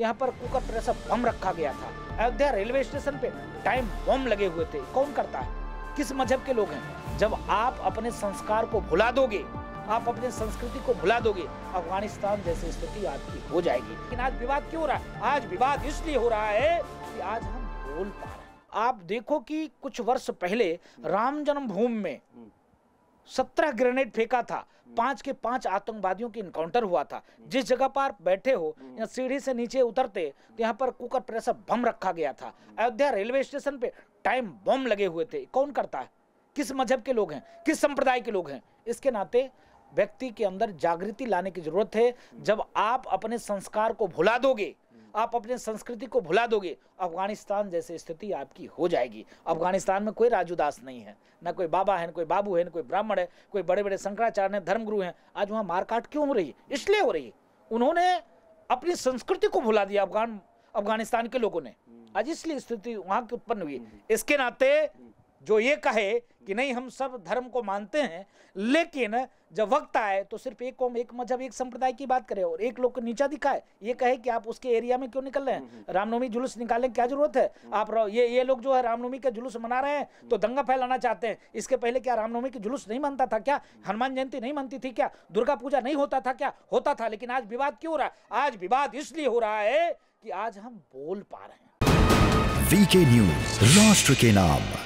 यहाँ पर cooker pressure bomb रखा गया था। अयोध्या रेलवे स्टेशन पे टाइम बम लगे हुए थे। कौन करता है? किस मज़हब के लोग हैं? जब आप अपने संस्कार को भुला दोगे, आप अपने संस्कृति को भुला दोगे, अफ़गानिस्तान जैसी स्थिति आपकी हो जाएगी। लेकिन आज विवाद क्यों हो रहा है? आज विवाद इसलिए हो रहा है कि आज हम बोल पा रहे हैं। आप देखो कि कुछ वर्ष पहले राम जन्मभूमि में सत्रह ग्रेनेड फेंका था। पाँच के पाँच आतंकवादियों की इनकाउंटर हुआ था। जिस जगह पर बैठे हो, या सीढ़ी से नीचे उतरते तो यहाँ पर कुकर प्रेशर बम रखा गया था। अयोध्या रेलवे स्टेशन पे टाइम बम लगे हुए थे। कौन करता है? किस मज़हब के लोग हैं? किस संप्रदाय के लोग हैं? इसके नाते व्यक्ति के अंदर जागृति लाने की ज़रूरत है। जब आप अपने संस्कार को भुला दोगे आप अपने संस्कृति को भुला दोगे अफ़गानिस्तान जैसी स्थिति आपकी हो जाएगी। अफ़गानिस्तान में कोई राजूदास नहीं है। ना कोई बाबा है न कोई बाबू है ना कोई ब्राह्मण है कोई बड़े बड़े शंकराचार्य हैं धर्मगुरु हैं। आज वहाँ मारकाट क्यों हो रही है? इसलिए हो रही है। उन्होंने अपनी संस्कृति को भुला दिया अफगान अफ़गानिस्तान के लोगों ने। आज इसलिए स्थिति वहाँ की उत्पन्न हुई। इसके नाते जो ये कहे कि नहीं हम सब धर्म को मानते हैं लेकिन जब वक्त आए तो सिर्फ़ एक कौम एक मज़हब एक संप्रदाय की बात करे और एक लोग को नीचा दिखाए। ये कहे कि आप उसके एरिया में क्यों निकल रहे हैं? रामनवमी जुलूस निकालने की क्या ज़रूरत है? आप ये ये लोग जो है रामनवमी का जुलूस मना रहे हैं तो दंगा फैलाना चाहते हैं। इसके पहले क्या रामनवमी की जुलूस नहीं मानता था क्या? हनुमान जयंती नहीं मानती थी क्या? दुर्गा पूजा नहीं होता था क्या? होता था लेकिन आज विवाद क्यों हो रहा है? आज विवाद इसलिए हो रहा है कि आज हम बोल पा रहे हैं। वीके न्यूज़ राष्ट्र के नाम।